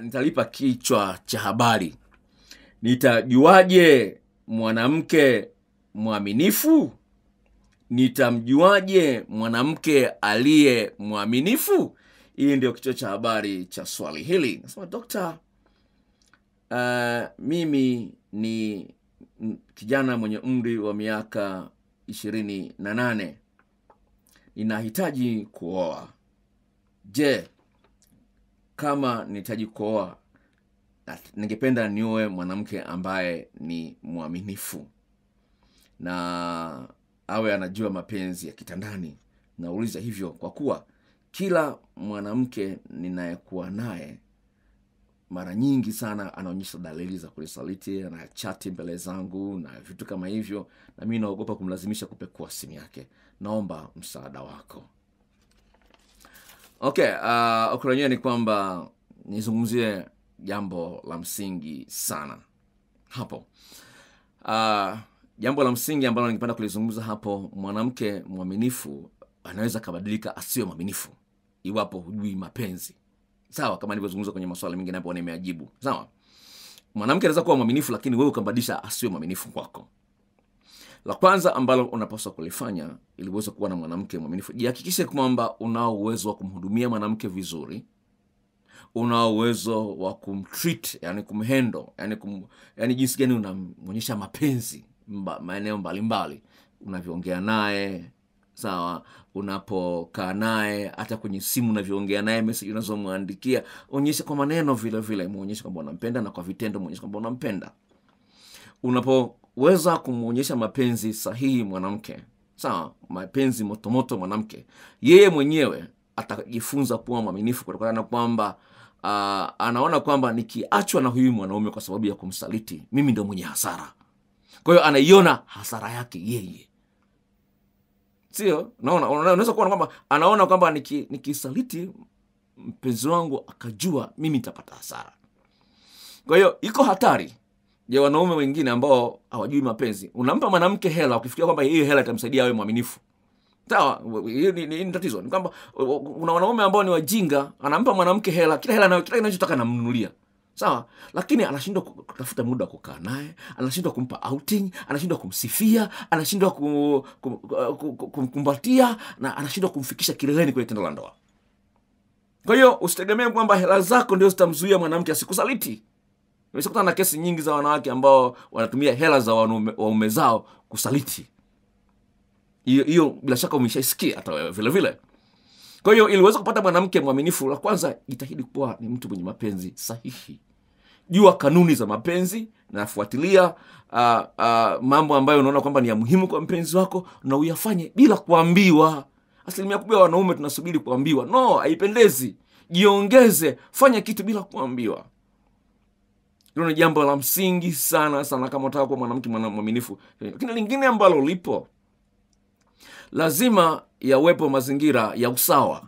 nitalipa kichwa cha habari. Nitajuaje mwanamke mwaminifu? Nitamjuaje mwanamke aliye mwaminifu? Hii ndio kichwa cha habari cha swali hili. Nasema dokta uh, mimi ni kijana mwenye umri wa miaka ishirini na nane. Ninahitaji kuoa. Je kama nihitaji kuoa ningependa niwe mwanamke ambaye ni mwaminifu na awe anajua mapenzi ya kitandani. Nauliza hivyo kwa kuwa kila mwanamke ninayekuwa naye mara nyingi sana anaonyesha dalili za kunisaliti anachati mbele zangu na vitu kama hivyo na mi naogopa kumlazimisha kupekua simu yake. Naomba msaada wako okay uh, okra wenyewe ni kwamba nizungumzie jambo la msingi sana hapo. Uh, jambo la msingi ambalo ningependa kulizungumza hapo mwanamke mwaminifu anaweza akabadilika asiwe mwaminifu iwapo hujui mapenzi. Sawa kama nilivyozungumza kwenye maswala mengine hapo nimeajibu. Sawa. Mwanamke anaweza kuwa mwaminifu lakini wewe ukambadilisha asiwe mwaminifu kwako la kwanza ambalo unapaswa kulifanya ili uweze kuwa na mwanamke mwaminifu jihakikishe kwamba unao uwezo wa kumhudumia mwanamke vizuri unao uwezo wa kumtreat yani kumhendo yani, kum, yani jinsi gani unamwonyesha mapenzi mba, maeneo mbalimbali. Unavyoongea naye sawa unapokaa naye hata kwenye simu unavyoongea naye meseji unazomwandikia onyesha kwa maneno vilevile vile muonyeshe kwamba unampenda na kwa vitendo muonyeshe kwamba unampenda unapoweza kumwonyesha mapenzi sahihi mwanamke. Sawa mapenzi motomoto mwanamke. Yeye mwenyewe atajifunza kuwa mwaminifu kutokana na kwamba uh, anaona kwamba nikiachwa na huyu mwanaume kwa sababu ya kumsaliti mimi ndo mwenye hasara. Kwa hiyo anaiona hasara yake yeye. Sio? Naona una- unaweza kuona kwamba anaona kwamba niki- nikisaliti mpenzi wangu akajua mimi nitapata hasara. Kwa hiyo iko hatari ya wanaume wengine ambao hawajui mapenzi unampa mwanamke hela ukifikiria kwamba hiyo hela itamsaidia awe mwaminifu. Sawa hiyo ni, tatizo. Ni kwamba kuna wanaume ambao ni wajinga anampa mwanamke hela kila hela kila inachotaka anamnunulia. Sawa lakini anashindwa kutafuta muda wa kukaa naye anashindwa kumpa outing anashindwa kumsifia anashindwa kumkumbatia kum, kum, na anashindwa kumfikisha kileleni kwenye tendo la ndoa. Kwa hiyo usitegemee kwamba hela zako ndio zitamzuia mwanamke asikusaliti nimeshakutana na kesi nyingi za wanawake ambao wanatumia hela za waume zao kusaliti. Hiyo hiyo bila shaka umeshaisikia hata wewe vile vile. Kwa hiyo ili uweze kupata mwanamke mwaminifu la kwanza jitahidi kuwa ni mtu mwenye mapenzi sahihi. Jua kanuni za mapenzi nafuatilia uh, uh, mambo ambayo unaona kwamba ni ya muhimu kwa mpenzi wako na uyafanye bila kuambiwa. Asilimia kubwa ya wanaume tunasubiri kuambiwa. No haipendezi. Jiongeze fanya kitu bila kuambiwa hilo ni jambo la msingi sana sana kama unataka kuwa mwanamke mwaminifu. Lakini lingine ambalo lipo lazima yawepo mazingira ya usawa.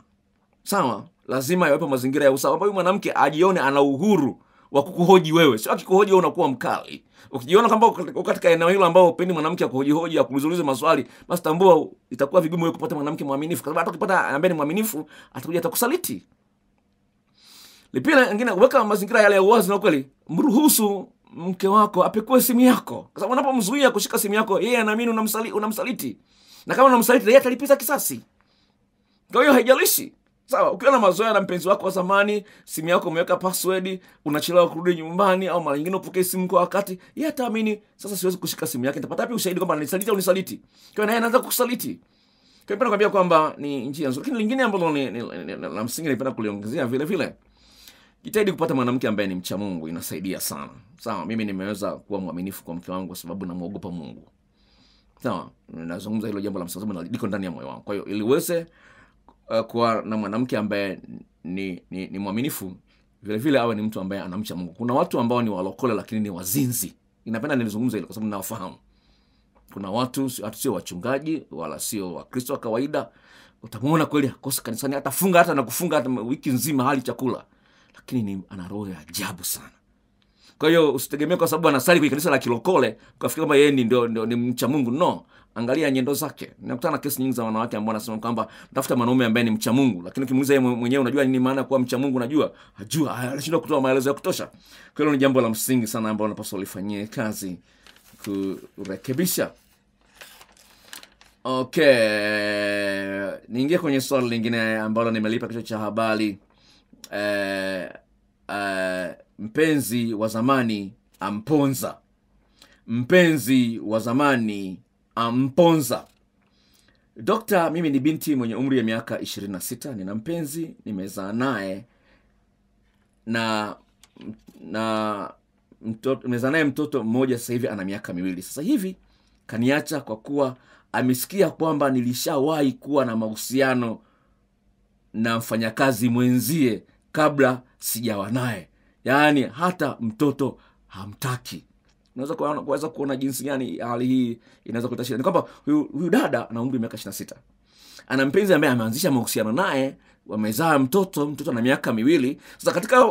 Sawa? Lazima yawepo mazingira ya usawa ambayo mwanamke ajione ana uhuru wa kukuhoji wewe. Sio akikuhoji wewe unakuwa mkali. Ukijiona kwamba uko katika eneo hilo ambao upendi mwanamke akuhojihoji akuulizulize maswali basi tambua itakuwa vigumu wewe kupata mwanamke mwaminifu. Kwa sababu hata ukipata ambaye ni mwaminifu atakuja atakusaliti pia ingine weka mazingira yale ya uwazi na ukweli. Mruhusu mke wako apekue simu yako. Kwa sababu unapomzuia kushika simu yako yeye anaamini unamsali, unamsaliti. Na kama unamsaliti yeye atalipiza kisasi. Kwa hiyo haijalishi. Sawa ukiwa na mazoea na mpenzi wako wa zamani simu yako umeweka password unachelewa kurudi nyumbani au mara nyingine upokee simu kwa wakati yeye ataamini sasa siwezi kushika simu yake. Nitapata wapi ushahidi kwamba nisaliti au nisaliti? Kwa naye anaanza kukusaliti. Kwa hiyo kwamba ni njia nzuri. Lakini lingine ambalo ni, ni, ni, ni, la msingi nipenda kuliongezea vile vile jitahidi kupata mwanamke ambaye ni mcha mungu inasaidia sana. Sawa mimi nimeweza kuwa mwaminifu kwa mke wangu kwa sababu namwogopa mungu. Sawa nazungumza hilo jambo la na liko ndani ya moyo wangu. Kwa hiyo ili uweze uh, kuwa na mwanamke ambaye ni, ni, ni mwaminifu vile vile awe ni mtu ambaye anamcha mungu. Kuna watu ambao ni walokole lakini ni wazinzi. Inapenda nilizungumza hilo kwa sababu nawafahamu kuna watu hatu sio wachungaji wala sio wakristo wa kawaida. Utamwona kweli akosa kanisani atafunga hata na kufunga hata wiki nzima hali chakula lakini ni ana roho ya ajabu sana. Kwa hiyo usitegemee kwa sababu anasali kwenye kanisa la kilokole ukafikiri kwamba yeye ndio, ndio ni mcha mungu. No. Angalia nyendo zake. Nakutana na kesi nyingi za wanawake ambao wanasema kwamba tafuta mwanaume ambaye ni mcha mungu. Lakini ukimuuliza yeye mwenyewe unajua nini maana kuwa mcha mungu? Unajua hajua anashindwa kutoa maelezo ya kutosha. Kwa hilo ni jambo la msingi sana ambao unapaswa ulifanyie kazi kurekebisha. Okay. Niingie kwenye swali lingine ambalo nimelipa kichwa cha habari eh, eh, mpenzi wa zamani amponza. Mpenzi wa zamani amponza. Dokta mimi ni binti mwenye umri ya miaka 26 nina mpenzi nimezaa naye na na nimezaa naye mtoto mmoja sasa hivi ana miaka miwili. Sasa hivi kaniacha kwa kuwa amesikia kwamba nilishawahi kuwa na mahusiano na mfanyakazi mwenzie kabla sijawa naye. Yaani hata mtoto hamtaki. Unaweza kuweza kuona jinsi gani hali hii inaweza kuleta shida. Ni kwamba huyu, huyu dada ana umri miaka ishiri na sita. Ana mpenzi ambaye ameanzisha mahusiano naye wamezaa mtoto mtoto ana miaka miwili. Sasa katika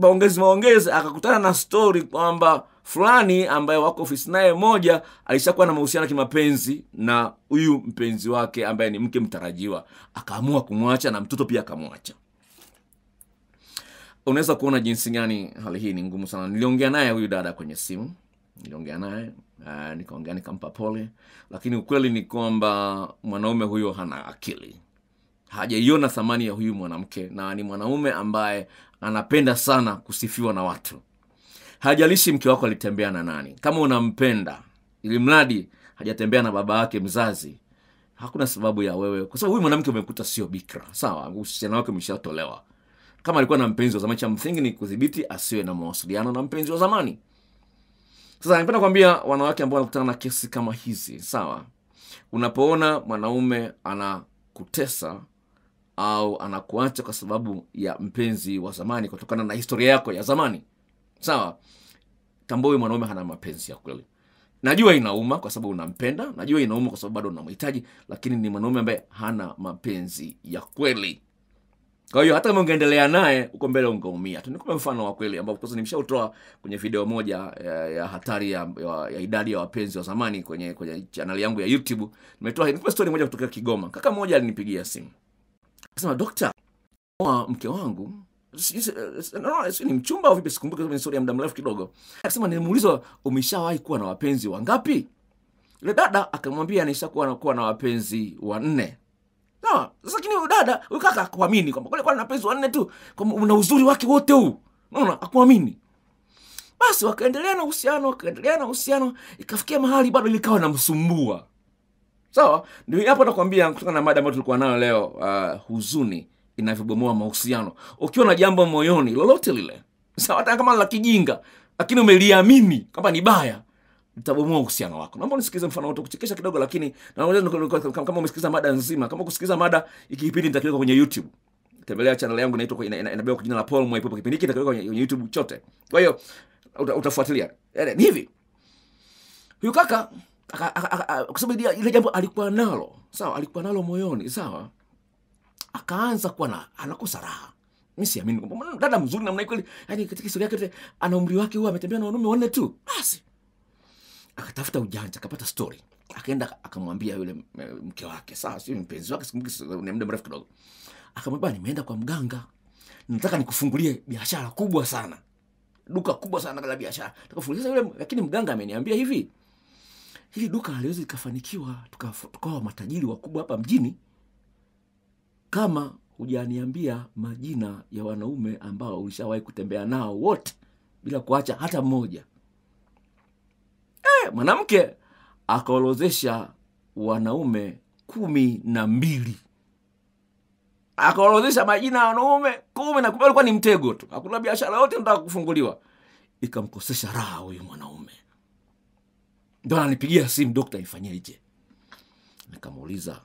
maongezi maongezi akakutana na stori kwamba fulani ambaye wako ofisi naye moja alishakuwa na mahusiano ya kimapenzi na huyu mpenzi wake ambaye ni mke mtarajiwa. Akaamua kumwacha na mtoto pia akamwacha unaweza kuona jinsi gani hali hii ni ngumu sana. Niliongea naye huyu dada kwenye simu. Niliongea naye uh, nikaongea nikampa pole. Lakini ukweli ni kwamba mwanaume huyo hana akili. Hajaiona thamani ya huyu mwanamke na ni mwanaume ambaye anapenda sana kusifiwa na watu. Hajalishi mke wako alitembea na nani. Kama unampenda ili mradi hajatembea na baba yake mzazi hakuna sababu ya wewe. Kwa sababu huyu mwanamke umekuta sio bikra. Sawa usichana wake umeshatolewa kama alikuwa na mpenzi wa zamani cha msingi ni kudhibiti asiwe na mawasiliano na mpenzi wa zamani. Sasa napenda kuambia wanawake ambao wanakutana na kesi kama hizi sawa? Unapoona mwanaume anakutesa au anakuacha kwa sababu ya mpenzi wa zamani kutokana na historia yako ya zamani sawa? Tambua huyu mwanaume hana mapenzi ya kweli. Najua inauma kwa sababu unampenda najua inauma kwa sababu bado unamhitaji lakini ni mwanaume ambaye hana mapenzi ya kweli kwa hiyo hata kama ungeendelea naye uko mbele ungeumia. Tu nikupe mfano wa kweli ambao kwanza nimeshautoa kwenye video moja ya, ya hatari ya, ya, ya idadi ya wapenzi wa zamani kwenye kwenye channel yangu ya youtube. Nimetoa nikupe story moja kutoka kigoma. Kaka mmoja alinipigia simu. Akasema dokta oa mke wangu no, si ni mchumba au vipi? Sikumbuki ni story ya muda mrefu kidogo. Akasema nilimuuliza umeshawahi kuwa na wapenzi wangapi? Yule dada akamwambia nishakuwa na kuwa na wapenzi wanne Sasa lakini huyu dada huyu kaka akuamini kwamba kule kwa na wapenzi wanne tu una uzuri wake wote huu. Unaona akuamini. Basi wakaendelea na uhusiano, wakaendelea na uhusiano, ikafikia mahali bado likawa namsumbua. Sawa? Ndio hapo nakwambia kutokana na mada ambayo tulikuwa nayo leo, uh, huzuni inavyobomoa mahusiano. Ukiwa na jambo moyoni lolote lile, sawa hata kama la kijinga, lakini umeliamini kwamba ni baya, itabomoa uhusiano wako. Naomba unisikilize mfano wote kuchekesha kidogo, lakini kama umesikiliza mada nzima, kama kusikiliza mada iki kipindi nitakiweka kwenye YouTube. Tembelea chanel yangu inaitwa ina- ina- inabeba kwa jina la Paul Mwaipopo. Kipindi hiki nitakiweka kwenye YouTube chote. Kwa hiyo utafuatilia. Yaani, Ni hivi. Huyu kaka aka- aka- aka- kwa sababu ile jambo alikuwa nalo, sawa, alikuwa nalo moyoni, sawa, akaanza kuwa na anakosa raha. Mi siamini dada mzuri namna kweli, yani katika historia yake ana umri wake huwa ametembea na wanaume wanne tu, basi akatafuta ujanja akapata story. Akaenda akamwambia yule mke wake sawa sio mpenzi wake sikumbuki ni muda mrefu kidogo. Akamwambia nimeenda kwa mganga. Nataka nikufungulie biashara kubwa sana. Duka kubwa sana la biashara. Tukafungulia yule lakini mganga ameniambia hivi. Hili duka haliwezi likafanikiwa tukawa matajiri wakubwa hapa mjini kama hujaniambia majina ya wanaume ambao ulishawahi kutembea nao wote bila kuacha hata mmoja Mwanamke akaorozesha wanaume kumi na mbili. Akaorozesha majina ya wanaume kumi na alikuwa ni mtego tu. Hakuna biashara yote nataka kufunguliwa. Ikamkosesha raha huyu mwanaume. Ndo ananipigia simu dokta ifanyeje? Nikamuuliza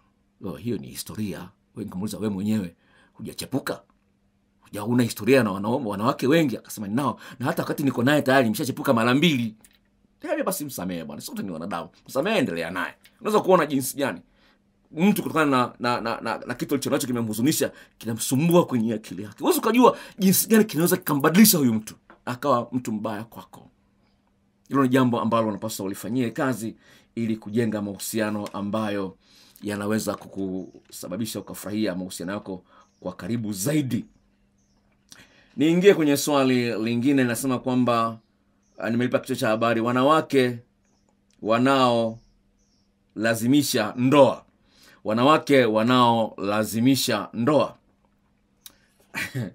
"Oh, hiyo ni historia. Nikamuuliza we mwenyewe hujachepuka? Hujauna historia na wanaume wanawake wengi? Akasema ninao. Na hata wakati niko naye tayari nimeshachepuka mara mbili Nikamwambia basi msamehe bwana, sote ni wanadamu, msamehe, endelea naye. Unaweza kuona jinsi gani mtu kutokana na, na, na, na, na kitu alicho nacho kimemhuzunisha kinamsumbua kwenye akili yake. Huwezi ukajua jinsi gani kinaweza kikambadilisha huyu mtu. akawa mtu mbaya kwako hilo ni jambo ambalo unapaswa ulifanyie kazi ili kujenga mahusiano ambayo yanaweza kukusababisha ukafurahia mahusiano yako kwa karibu zaidi niingie kwenye swali lingine nasema kwamba nimelipa kichwa cha habari. Wanawake wanaolazimisha ndoa. Wanawake wanaolazimisha ndoa.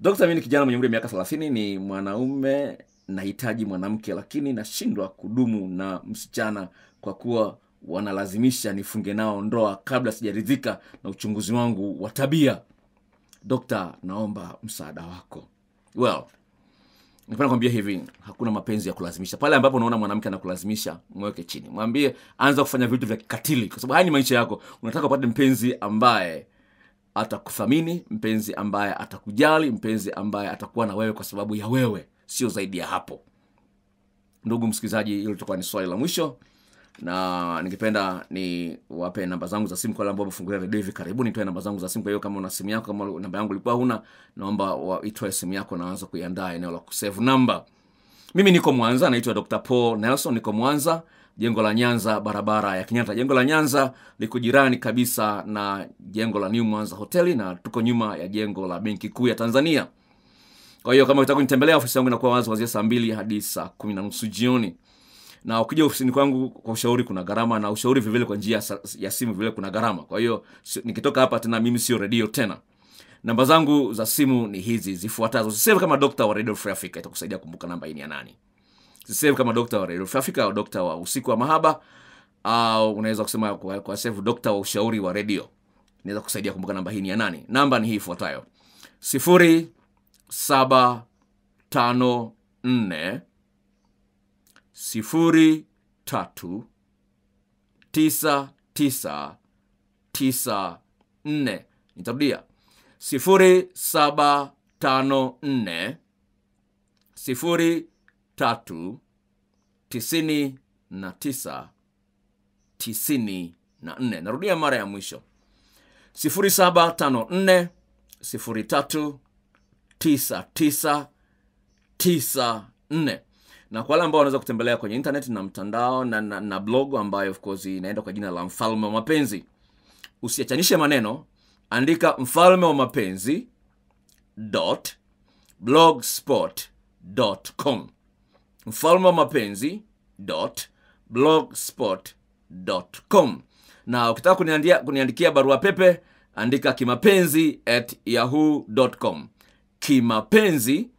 Dokta mi ni kijana mwenye umri wa miaka thelathini ni mwanaume nahitaji mwanamke lakini nashindwa kudumu na msichana kwa kuwa wanalazimisha nifunge nao ndoa kabla sijaridhika na uchunguzi wangu wa tabia. Dokta naomba msaada wako. Well nipenda kwambia hivi hakuna mapenzi ya kulazimisha. Pale ambapo unaona mwanamke anakulazimisha mweke chini. Mwambie anza kufanya vitu vya kikatili. Kwa sababu haya ni maisha yako. Unataka upate mpenzi ambaye atakuthamini mpenzi ambaye atakujali mpenzi ambaye atakuwa na wewe kwa sababu ya wewe. Sio zaidi ya hapo. Ndugu msikilizaji hilo litakuwa ni swali la mwisho na ningependa ni wape namba zangu za simu kwa ambao wamefungulia redio hivi karibuni nitoe namba zangu za simu. Kwa hiyo kama una simu yako kama namba yangu ilikuwa huna naomba itoe simu yako naanza kuiandaa eneo la kusave namba. Mimi niko mwanza naitwa dr paul nelson niko mwanza jengo la nyanza barabara ya kenyatta. Jengo la nyanza liko jirani kabisa na jengo la new mwanza hoteli na tuko nyuma ya jengo la benki kuu ya tanzania. Kwa hiyo kama utaka kunitembelea ofisi yangu inakuwa wazi kuanzia saa mbili hadi saa kumi na nusu jioni na ukija ofisini kwangu kwa ushauri kuna gharama na ushauri vivile kwa njia ya simu vile kuna gharama. Kwa hiyo nikitoka hapa tena mimi sio redio tena. Namba zangu za simu ni hizi zifuatazo. Siseve kama dokta wa radio free africa itakusaidia kumbuka namba hii ni ya nani. Sisave kama dokta wa radio free africa au dokta wa usiku wa mahaba au unaweza kusema kwa, kwa save dokta wa ushauri wa redio. Inaweza kusaidia kumbuka namba hii ni ya nani. Namba ni hii ifuatayo. Sifuri saba tano nne sifuri tatu tisa tisa tisa nne. Nitarudia. sifuri saba tano nne. sifuri tatu tisini na tisa tisini na nne. Narudia mara ya mwisho. sifuri saba tano nne. sifuri tatu tisa tisa tisa nne na kwa wale ambao wanaweza kutembelea kwenye internet na mtandao na, na, na blog ambayo of course inaenda kwa jina la mfalme wa mapenzi. Usiachanishe maneno andika mfalme wa mapenzi blogspot.com mfalme wa mapenzi blogspot.com na ukitaka kuniandia, kuniandikia barua pepe andika kimapenzi at yahoo.com kimapenzi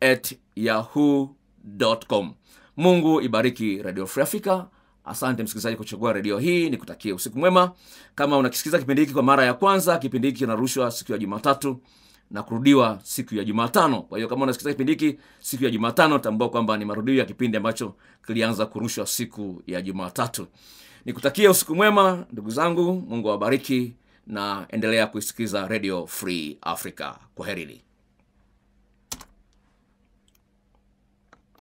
at yahoo.com mungu ibariki radio free africa. Asante msikilizaji kuchagua redio hii. Nikutakie usiku mwema. Kama unakisikiliza kipindi hiki kwa mara ya kwanza kipindi hiki kinarushwa siku ya jumatatu na kurudiwa siku ya jumatano. Kwa hiyo kama unasikiliza kipindi hiki siku ya jumatano tambua kwamba ni marudio ya kipindi ambacho kilianza kurushwa siku ya jumatatu. Nikutakie usiku mwema ndugu zangu. Mungu awabariki na endelea kuisikiliza radio free africa. Kwa herini